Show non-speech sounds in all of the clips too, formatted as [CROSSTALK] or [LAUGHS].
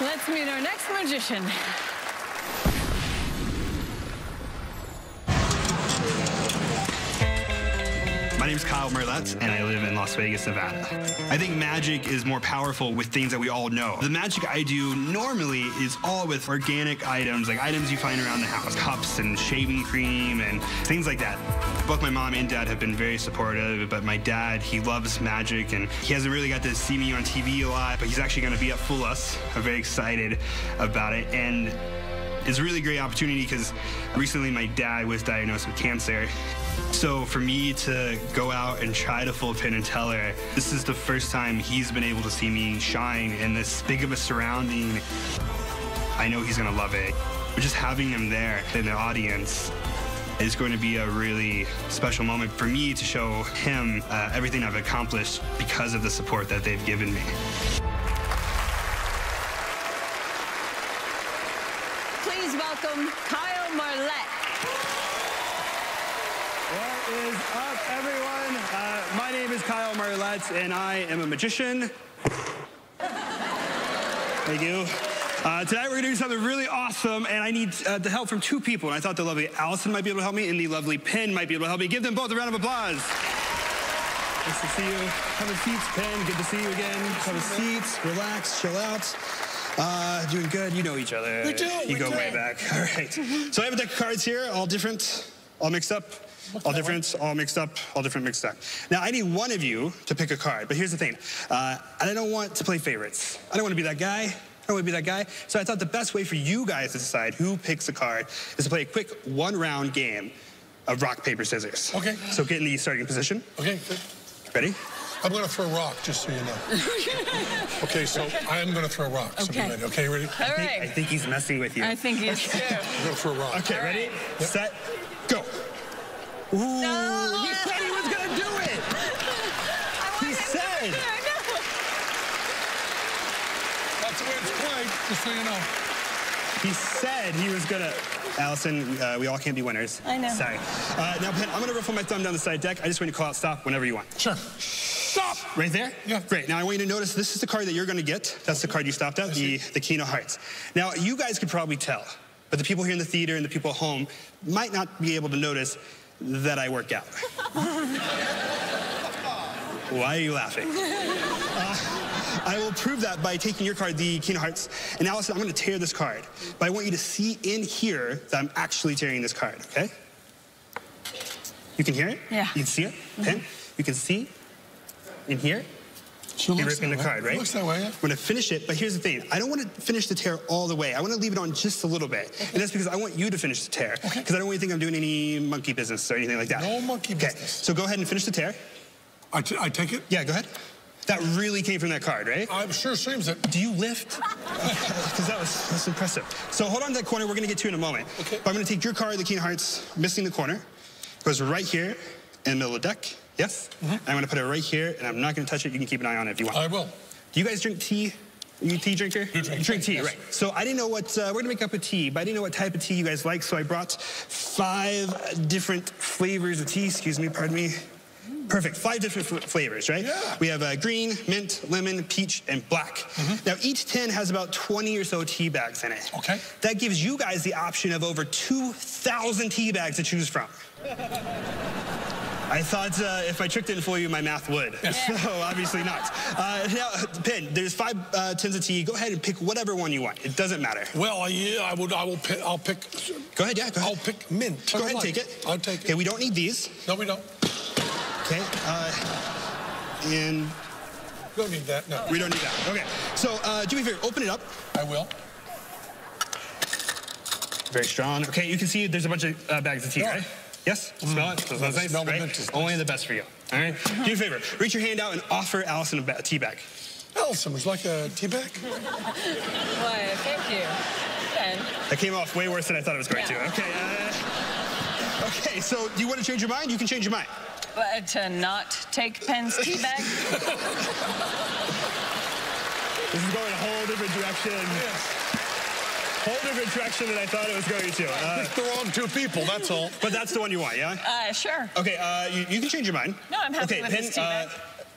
Let's meet our next magician. My name is Kyle Marlett, and I live in Las Vegas, Nevada. I think magic is more powerful with things that we all know. The magic I do normally is all with organic items, like items you find around the house, cups and shaving cream and things like that. Both my mom and dad have been very supportive, but my dad, he loves magic, and he hasn't really got to see me on TV a lot, but he's actually going to be at Fool Us. I'm very excited about it, and it's a really great opportunity because recently my dad was diagnosed with cancer. So for me to go out and try to full Penn and Teller, this is the first time he's been able to see me shine in this big of a surrounding. I know he's gonna love it. But just having him there in the audience is going to be a really special moment for me to show him uh, everything I've accomplished because of the support that they've given me. Please welcome Kyle Marlett. What is up, everyone? Uh, my name is Kyle Marlett, and I am a magician. [LAUGHS] Thank you. Uh, tonight we're gonna do something really awesome, and I need uh, the help from two people. And I thought the lovely Allison might be able to help me, and the lovely Penn might be able to help me. Give them both a round of applause. Nice to see you. Have a seat, Penn. Good to see you again. Have a seat. Relax. Chill out. Uh, doing good. You know each other. We do, You we go do. way back. [LAUGHS] All right. So I have a deck of cards here, all different, all mixed up. All different, all mixed up, all different mixed up. Now, I need one of you to pick a card, but here's the thing. Uh, I don't want to play favorites. I don't want to be that guy. [LAUGHS] I don't be that guy. So I thought the best way for you guys to decide who picks a card is to play a quick one-round game of rock, paper, scissors. Okay. So get in the starting position. Okay, good. Ready? I'm going to throw a rock, just so you know. [LAUGHS] okay, so I am going to throw rocks. So be Okay. ready. Okay, ready? All I think, I think he's messing with you. I think he is too. I'm going to throw a rock. Okay, All ready? right. Set, go. Ooh, No. he said he was gonna do it. He said. That's the way it's played, just so you know. He said he was gonna. Allison, uh, we all can't be winners. I know. Sorry. Uh, now, Penn, I'm gonna ruffle my thumb down the side deck. I just want you to call out stop whenever you want. Sure. Stop! Right there? Yeah. Great. Now I want you to notice this is the card that you're gonna get. That's the card you stopped at, the, the King of Hearts. Now, you guys could probably tell, but the people here in the theater and the people at home might not be able to notice that I work out. [LAUGHS] Why are you laughing? Uh, [LAUGHS] I will prove that by taking your card, the King of Hearts. And Allison, I'm gonna tear this card. But I want you to see in here that I'm actually tearing this card, okay? You can hear it? Yeah. You can see it? Mm-hmm. Penn? You can see in here? Sure You're looks ripping the way. card, right? Looks that way, yeah. I'm gonna finish it, but here's the thing. I don't wanna finish the tear all the way. I wanna leave it on just a little bit. And that's because I want you to finish the tear. Okay. Because I don't want you to think I'm doing any monkey business or anything like that. No monkey business. okay. So go ahead and finish the tear. I, t- I take it? Yeah, go ahead. That really came from that card, right? I'm sure seems it. Do you lift? [LAUGHS] Because that was that's impressive. So hold on to that corner. We're gonna get to it in a moment. Okay. But I'm gonna take your card, the King of Hearts, missing the corner. Goes right here in the middle of the deck. Yes. Mm-hmm. I'm gonna put it right here, and I'm not gonna touch it. You can keep an eye on it if you want. I will. Do you guys drink tea? Are you a tea drinker? Do drink You drink tea, tea, yes. right. So I didn't know what, uh, we're gonna make up a tea, but I didn't know what type of tea you guys like, so I brought five different flavors of tea, excuse me, pardon me. Perfect, five different fl- flavors, right? Yeah. We have uh, green, mint, lemon, peach, and black. Mm-hmm. Now each tin has about 20 or so tea bags in it. Okay. That gives you guys the option of over 2,000 tea bags to choose from. I thought uh, if I tricked it fool you, my math would. [LAUGHS] So obviously not. Uh, now, Penn, there's five uh, tins of tea. Go ahead and pick whatever one you want. It doesn't matter. Well, I, yeah, I would. I will pick. I'll pick. Go ahead, yeah, go ahead. I'll pick mint. Go ahead and take it. I'll take it. Okay, we don't need these. No, we don't. Okay. Uh, and We don't need that. No. we don't need that. Okay. So uh, do me a favor, open it up. I will. Very strong. Okay, you can see there's a bunch of uh, bags of tea, Yeah. right? Yes? Smell it? Smells nice, smell the right? mint Only the best for you. All right? Do me a favor, reach your hand out and offer Allison a ba- tea bag. Allison, would you like a tea bag? [LAUGHS] Why, thank you. Ben. That came off way worse than I thought it was going Yeah. to. Okay. Uh, okay. So, do you want to change your mind? You can change your mind. But to not take Penn's tea bag? This is going a whole different direction. Yes. Whole different direction than I thought it was going to. Uh, Pick the wrong two people. That's all. but that's the one you want, yeah? Uh, sure. Okay. Uh, you, you can change your mind. No, I'm happy okay, with Penn, this tea uh, bag.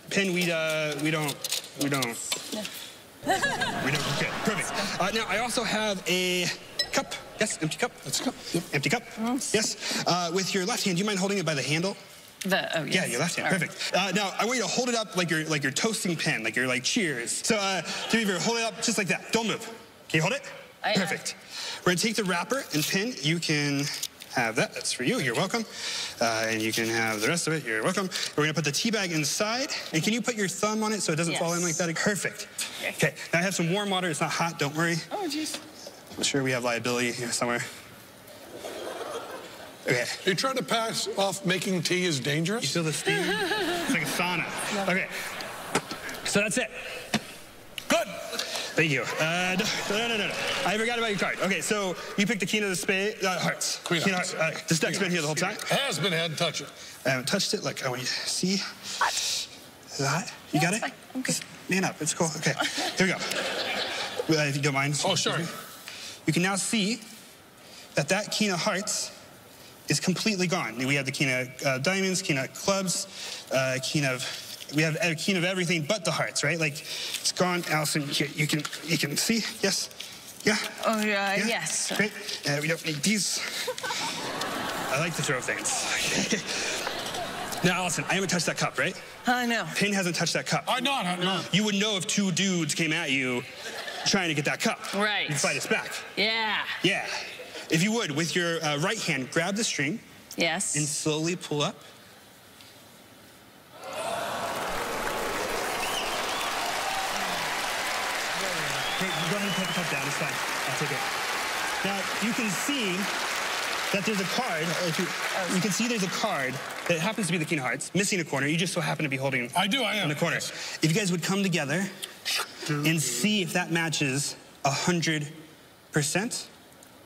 Penn, we uh, we don't we don't [LAUGHS] we don't. Okay, perfect. Uh, now I also have a cup. Yes, empty cup. That's a cup. Yep. Empty cup. Yes. Uh, with your left hand, do you mind holding it by the handle? The, oh, yes. Yeah, your left hand. All right. Perfect. Uh, now I want you to hold it up like you're like you're toasting Penn, like you're like cheers. So, uh, a hold it up just like that. Don't move. Can you hold it? I- I- Perfect. We're gonna take the wrapper and Penn. You can have that. That's for you. You're welcome. Uh, and you can have the rest of it. You're welcome. We're gonna put the tea bag inside. And can you put your thumb on it so it doesn't fall in like that? Perfect. Okay. Okay. Now I have some warm water. It's not hot. Don't worry. Oh, jeez. I'm sure we have liability here somewhere. Okay. Are you trying to pass off making tea as dangerous? You dangerous? feel the steam? it's like a sauna. Okay. So that's it. Good. Thank you. Uh, no, no, no, no, no. I forgot about your card. Okay, so you picked the king of the spade, uh, hearts. Queen of King hearts. Uh, this deck's been here the whole time. Has been had. Touch it. I haven't touched it. Look, I want you to see. Is it hot? You Yeah, got it? fine. I'm good. Man up. It's cool. Okay. Here we go. Uh, if you don't mind. Oh, sorry. You can now see that that king of hearts is completely gone. We have the king of uh, diamonds, king of clubs, uh, king of we have a king of everything but the hearts, right? Like it's gone. Allison, you, you can you can see. Yes. Yeah. Oh, yeah, Yeah? yes. Great. Uh, we don't need these. [LAUGHS] I like to throw things. [LAUGHS] now, Allison, I haven't touched that cup, right? I know. Penn hasn't touched that cup. I know. I know. You would know if two dudes came at you trying to get that cup. Right. You'd fight us back. Yeah. Yeah. If you would, with your uh, right hand, grab the string Yes. and slowly pull up. Hey, go ahead and put the cup down. It's fine. I'll take it. Now you can see that there's a card. If you, you can see there's a card that happens to be the King of Hearts, missing a corner. You just so happen to be holding I do. I am. in the corner. If you guys would come together and see if that matches hundred percent.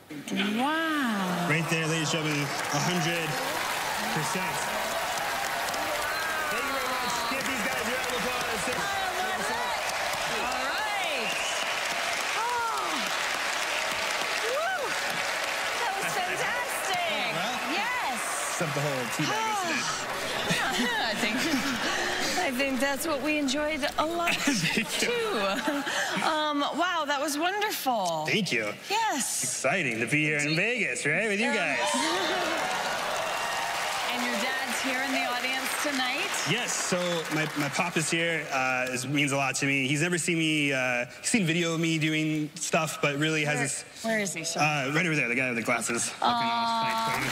Wow. Right there, ladies and gentlemen, 100%. Thank you very much. Give these guys a round of applause. All right. Oh. That was fantastic. [LAUGHS] Yes. Except the whole teabag [SIGHS] incident. I think [LAUGHS] I think that's what we enjoyed a lot [LAUGHS] too. Um, wow, that was wonderful. Thank you. Yes. Exciting to be here in Vegas, right, with you guys. [LAUGHS] And your dad's here in the audience tonight. Yes, so my, my pop is here. Uh, this means a lot to me. He's never seen me, uh, he's seen video of me doing stuff, but really has Where, this, where is he, uh, right over there, the guy with the glasses. looking all funny. Yay.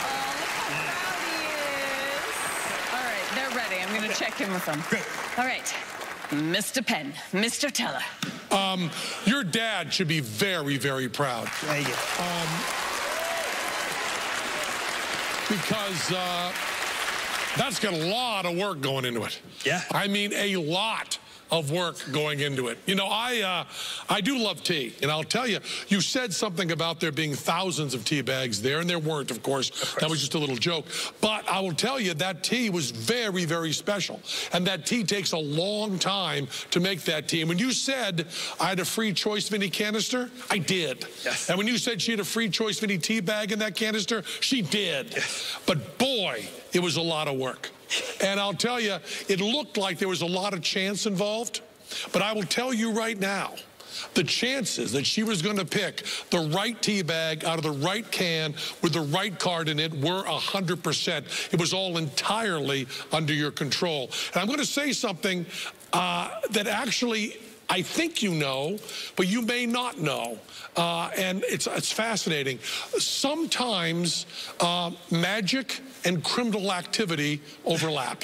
Oh, look how proud he is. All right, they're ready. I'm going to check in with them. Great. All right. Mr. Penn, Mr. Teller. Um, your dad should be very, very proud Thank you. Um, because uh, that's got a lot of work going into it. Yeah. I mean, a lot of work going into it. You know, I uh, I do love tea, and I'll tell you, you said something about there being thousands of tea bags there, and there weren't, of course. That was just a little joke. But I will tell you, that tea was very, very special, and that tea takes a long time to make that tea. And when you said I had a free choice Vinny canister, I did. Yes. And when you said she had a free choice Vinny tea bag in that canister, she did. Yes. But boy, it was a lot of work. And I'll tell you, it looked like there was a lot of chance involved. But I will tell you right now, the chances that she was going to pick the right tea bag out of the right can with the right card in it were 100%. It was all entirely under your control. And I'm going to say something uh, that actually I think you know, but you may not know. Uh, and it's, it's fascinating. Sometimes uh, magic and criminal activity overlap.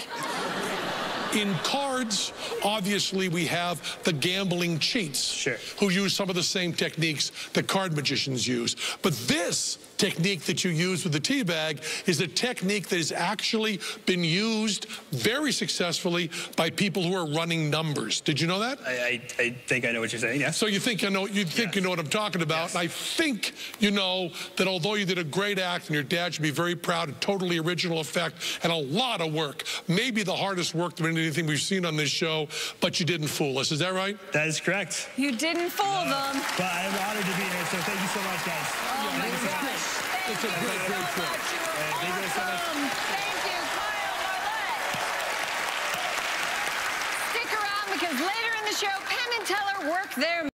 In cards, obviously, we have the gambling cheats Sure. who use some of the same techniques that card magicians use. But this technique that you use with the tea bag is a technique that has actually been used very successfully by people who are running numbers. Did you know that? I, I, I think I know what you're saying, yes. So you think you know you think Yes. you know what I'm talking about. Yes. And I think you know that although you did a great act and your dad should be very proud, a totally original effect and a lot of work, maybe the hardest work than anything we've seen on this show, but you didn't fool us. Is that right? That is correct. You didn't fool them. But I'm honored to be here, so thank you so much, guys. Oh my gosh. Thank it's a great, great trip. Thank you. Thank you, Kyle Marlett. Stick around because later in the show, Penn and Teller work their